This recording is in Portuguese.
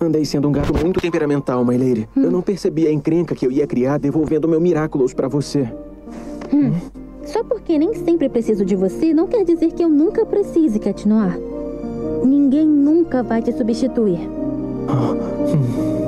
Andei sendo um gato muito temperamental, My Lady. Hum. Eu não percebi a encrenca que eu ia criar devolvendo meu Miraculous pra você. Hum. Só porque nem sempre preciso de você, não quer dizer que eu nunca precise, Cat Noir. Ninguém nunca vai te substituir. Ah, hum.